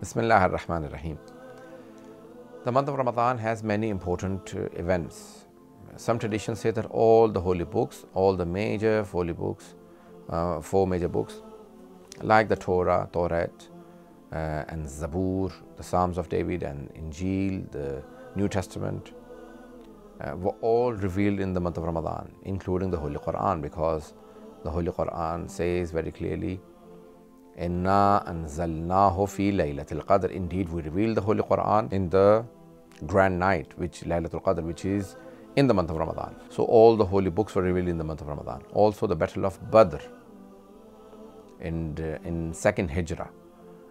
Bismillah ar-Rahman ar-Rahim. The month of Ramadan has many important uh, events. Some traditions say that all the holy books, all the major holy books, uh, four major books, like the Torah, Torah, uh, and Zabur, the Psalms of David, and Injil, the New Testament, uh, were all revealed in the month of Ramadan, including the Holy Quran, because the Holy Quran says very clearly Inna anzalnahu fi Laylatul Qadr. Indeed, we revealed the Holy Quran in the grand night, which Laylatul Qadr, which is in the month of Ramadan. So all the holy books were revealed in the month of Ramadan. Also, the Battle of Badr in uh, in second Hijrah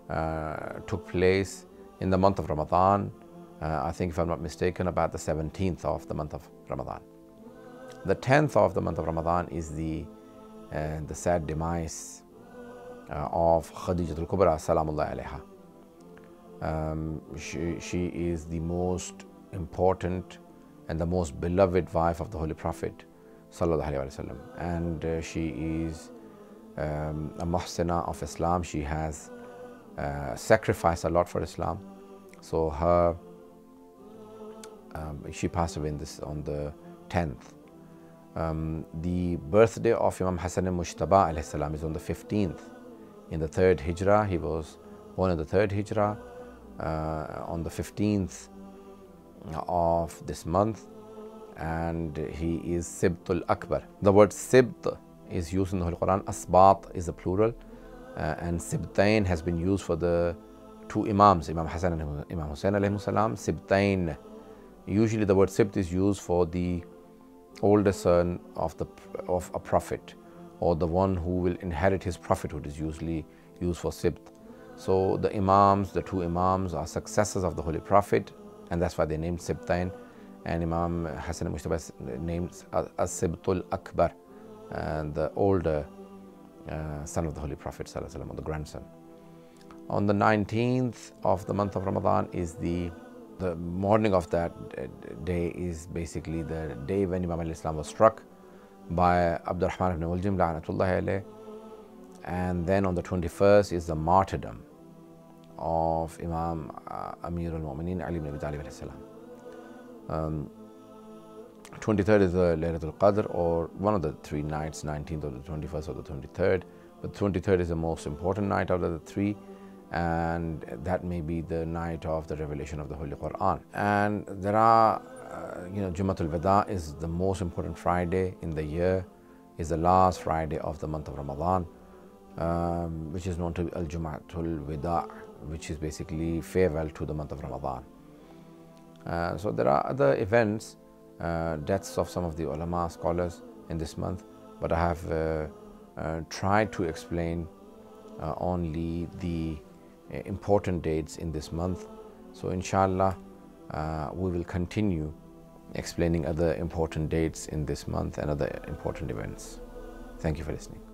uh, took place in the month of Ramadan. Uh, I think, if I'm not mistaken, about the 17th of the month of Ramadan. The 10th of the month of Ramadan is the uh, the sad demise of Khadija al-Kubra salamullah alayha. Um, she, she is the most important and the most beloved wife of the Holy Prophet wasallam, and uh, she is um, a muhsina of Islam. She has uh, sacrificed a lot for Islam. So her um, she passed away this, on the 10th. Um, the birthday of Imam Hassan al-Mujtaba is on the 15th in the third Hijrah. He was born in the third Hijrah uh, on the 15th of this month and he is Sibtul Akbar. The word Sibt is used in the Holy Quran. Asbat is a plural uh, and Sibtain has been used for the two Imams, Imam Hassan and Imam Hussein alayhi salam. Sibtain. Usually the word Sibt is used for the older son of, the, of a prophet or the one who will inherit his prophethood is usually used for sibt. So the Imams, the two Imams are successors of the Holy Prophet and that's why they named Sibtain and Imam Hassan al-Mujtaba named as Sibtul Akbar and the older uh, son of the Holy Prophet or the grandson. On the 19th of the month of Ramadan is the the morning of that day is basically the day when Imam al-Islam was struck by Abdurrahman ibn alayh. And then on the 21st is the martyrdom of Imam uh, Amir al-Mu'mineen Ali ibn Abi Talib. Um, 23rd is the Laylatul Qadr or one of the three nights, 19th or the 21st or the 23rd. But 23rd is the most important night out of the three and that may be the night of the revelation of the Holy Quran. And there are uh, you know, Jumatul Wada is the most important Friday in the year, is the last Friday of the month of Ramadan, um, which is known to be Al Jumatul Wada, which is basically farewell to the month of Ramadan. Uh, so there are other events, uh, deaths of some of the ulama scholars in this month, but I have uh, uh, tried to explain only the important dates in this month. So inshallah, uh, we will continue explaining other important dates in this month and other important events. Thank you for listening.